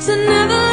So never